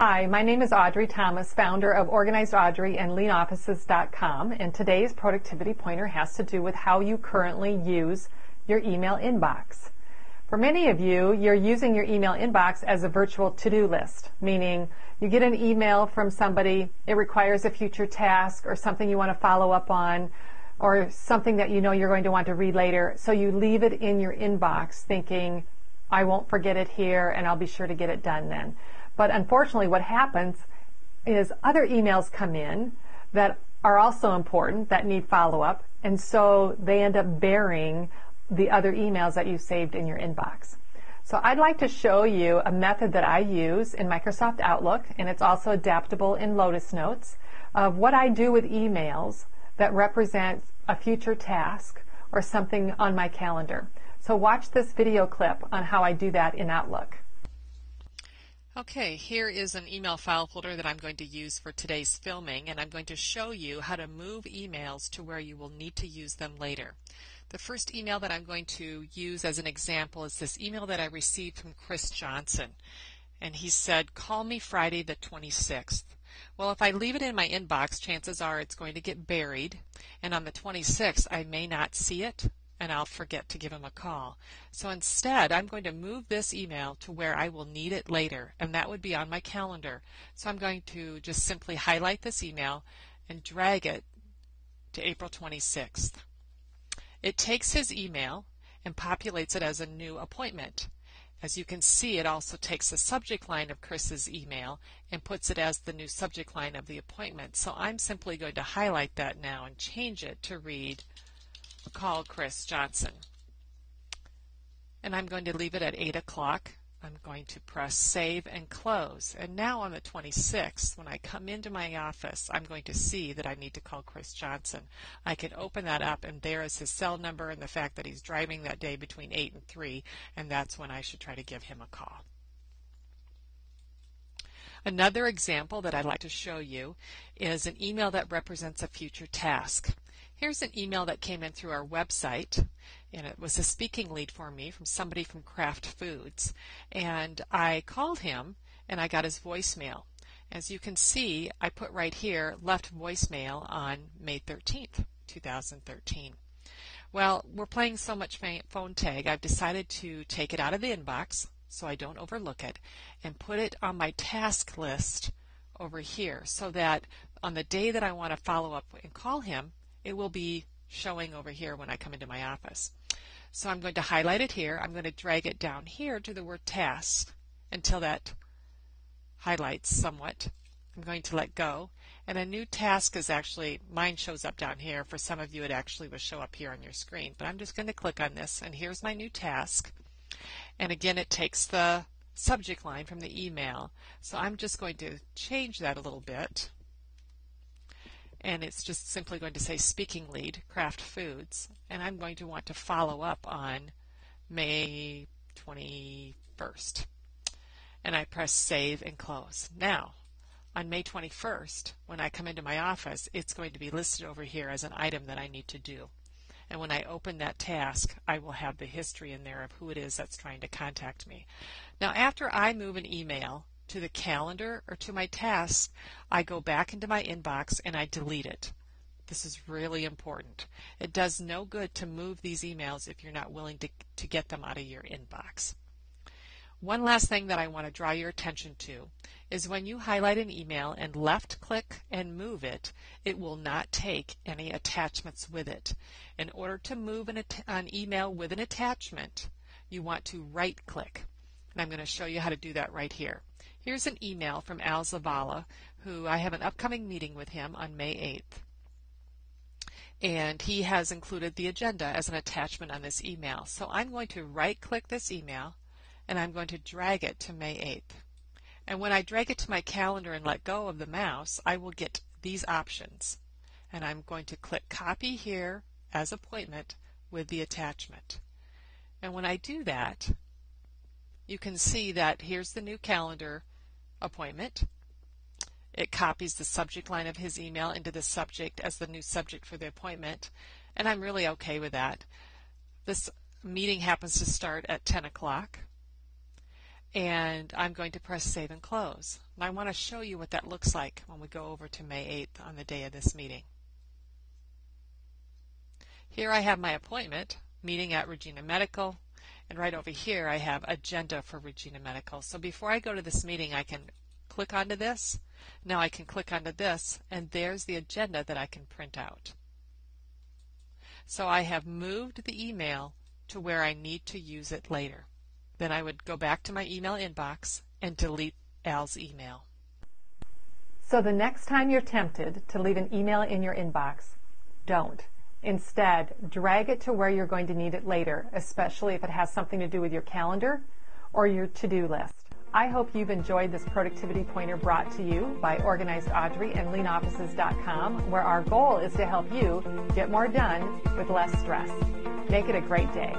Hi, my name is Audrey Thomas, founder of Organized Audrey and LeanOffices.com, and today's productivity pointer has to do with how you currently use your email inbox. For many of you, you're using your email inbox as a virtual to-do list, meaning you get an email from somebody, it requires a future task or something you want to follow up on, or something that you know you're going to want to read later, so you leave it in your inbox thinking, I won't forget it here and I'll be sure to get it done then. But unfortunately, what happens is other emails come in that are also important that need follow up, and so they end up burying the other emails that you saved in your inbox. So I'd like to show you a method that I use in Microsoft Outlook, and it's also adaptable in Lotus Notes, of what I do with emails that represent a future task or something on my calendar. So watch this video clip on how I do that in Outlook. Okay, here is an email file folder that I'm going to use for today's filming and I'm going to show you how to move emails to where you will need to use them later. The first email that I'm going to use as an example is this email that I received from Chris Johnson and he said call me Friday the 26th. Well, if I leave it in my inbox, chances are it's going to get buried, and on the 26th, I may not see it, and I'll forget to give him a call. So instead, I'm going to move this email to where I will need it later, and that would be on my calendar. So I'm going to just simply highlight this email and drag it to April 26th. It takes his email and populates it as a new appointment. As you can see, it also takes the subject line of Chris's email and puts it as the new subject line of the appointment. So I'm simply going to highlight that now and change it to read Call Chris Johnson. And I'm going to leave it at 8 o'clock. I'm going to press save and close. And now on the 26th, when I come into my office, I'm going to see that I need to call Chris Johnson. I can open that up and there is his cell number and the fact that he's driving that day between 8 and 3, and that's when I should try to give him a call. Another example that I'd like to show you is an email that represents a future task. Here's an email that came in through our website, and it was a speaking lead for me from somebody from Kraft Foods. And I called him, and I got his voicemail. As you can see, I put right here, left voicemail on May 13th, 2013. Well, we're playing so much phone tag, I've decided to take it out of the inbox so I don't overlook it and put it on my task list over here so that on the day that I want to follow up and call him, it will be showing over here when I come into my office. So I'm going to highlight it here. I'm going to drag it down here to the word task until that highlights somewhat. I'm going to let go. And a new task is actually, mine shows up down here. For some of you, it actually will show up here on your screen. But I'm just going to click on this, and here's my new task. And again, it takes the subject line from the email. So I'm just going to change that a little bit and it's just simply going to say speaking lead, Kraft Foods, and I'm going to want to follow up on May 21st. And I press save and close. Now, on May 21st, when I come into my office, it's going to be listed over here as an item that I need to do. And when I open that task, I will have the history in there of who it is that's trying to contact me. Now, after I move an email to the calendar or to my tasks, I go back into my inbox and I delete it. This is really important. It does no good to move these emails if you're not willing to, to get them out of your inbox. One last thing that I want to draw your attention to is when you highlight an email and left click and move it, it will not take any attachments with it. In order to move an, an email with an attachment, you want to right click. And I'm going to show you how to do that right here. Here's an email from Al Zavala, who I have an upcoming meeting with him on May 8th. And he has included the agenda as an attachment on this email. So I'm going to right click this email and I'm going to drag it to May 8th. And when I drag it to my calendar and let go of the mouse, I will get these options. And I'm going to click copy here as appointment with the attachment. And when I do that, you can see that here's the new calendar appointment. It copies the subject line of his email into the subject as the new subject for the appointment, and I'm really okay with that. This meeting happens to start at 10 o'clock. and I'm going to press Save and Close. And I want to show you what that looks like when we go over to May 8th on the day of this meeting. Here I have my appointment, meeting at Regina Medical, and right over here I have agenda for Regina Medical. So before I go to this meeting, I can click onto this. Now I can click onto this, and there's the agenda that I can print out. So I have moved the email to where I need to use it later. Then I would go back to my email inbox and delete Al's email. So the next time you're tempted to leave an email in your inbox, don't. Instead, drag it to where you're going to need it later, especially if it has something to do with your calendar or your to-do list. I hope you've enjoyed this productivity pointer brought to you by Organized Audrey and leanoffices.com, where our goal is to help you get more done with less stress. Make it a great day.